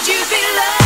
Would you be loved?